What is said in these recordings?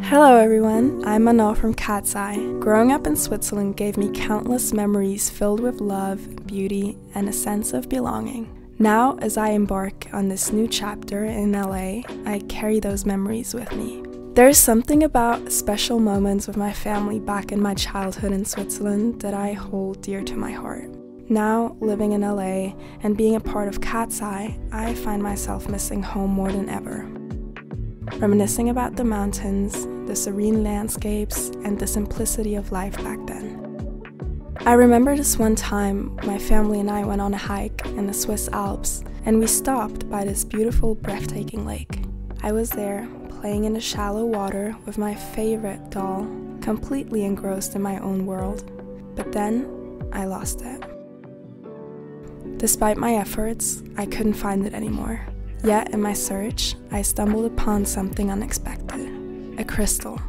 Hello everyone, I'm Manon from KATSEYE. Growing up in Switzerland gave me countless memories filled with love, beauty, and a sense of belonging. Now, as I embark on this new chapter in LA, I carry those memories with me. There's something about special moments with my family back in my childhood in Switzerland that I hold dear to my heart. Now, living in LA and being a part of KATSEYE, I find myself missing home more than ever. Reminiscing about the mountains, the serene landscapes, and the simplicity of life back then. I remember this one time my family and I went on a hike in the Swiss Alps, and we stopped by this beautiful, breathtaking lake. I was there, playing in the shallow water with my favorite doll, completely engrossed in my own world. But then I lost it. Despite my efforts, I couldn't find it anymore. Yet, in my search, I stumbled upon something unexpected a crystal.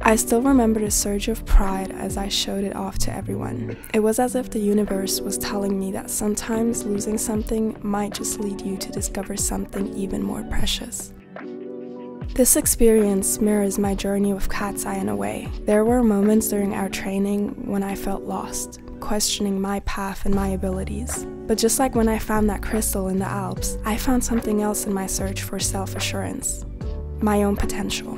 I still remember the surge of pride as I showed it off to everyone. It was as if the universe was telling me that sometimes losing something might just lead you to discover something even more precious. This experience mirrors my journey with KATSEYE in a way. There were moments during our training when I felt lost, questioning my path and my abilities. But just like when I found that crystal in the Alps, I found something else in my search for self assurance my own potential.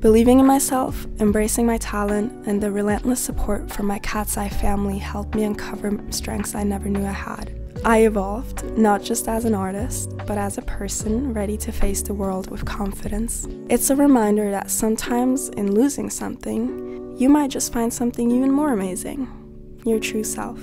Believing in myself, embracing my talent, and the relentless support from my KATSEYE family helped me uncover strengths I never knew I had. I evolved, not just as an artist, but as a person ready to face the world with confidence. It's a reminder that sometimes in losing something, you might just find something even more amazing your true self.